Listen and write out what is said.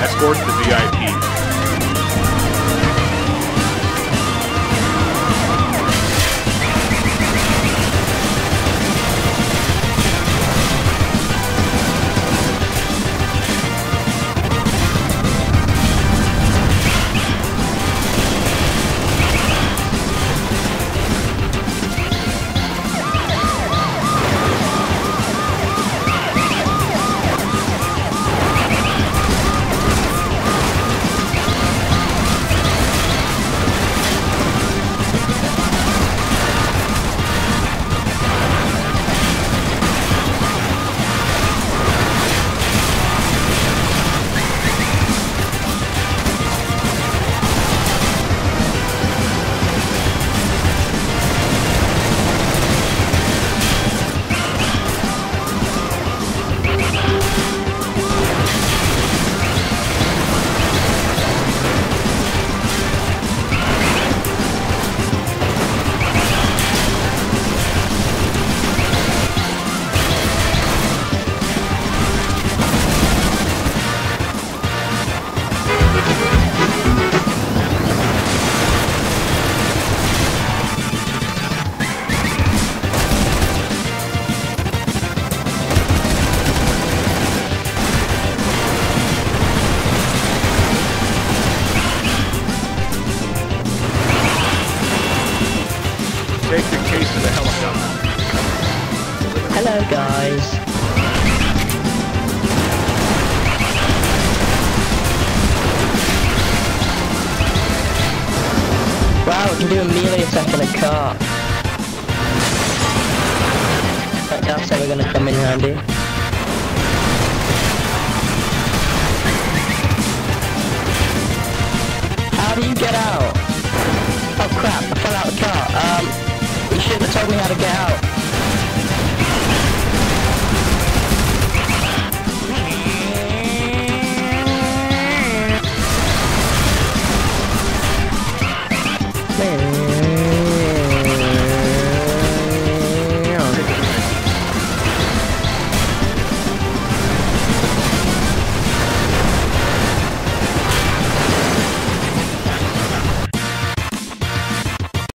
Escort the VIPs. The case to the helicopter. Hello, guys. Wow, we can do a melee attack in a car. That car's ever gonna come in handy. How do you get out? Oh crap, I fell out of the car. Um, you shouldn't have told me how to get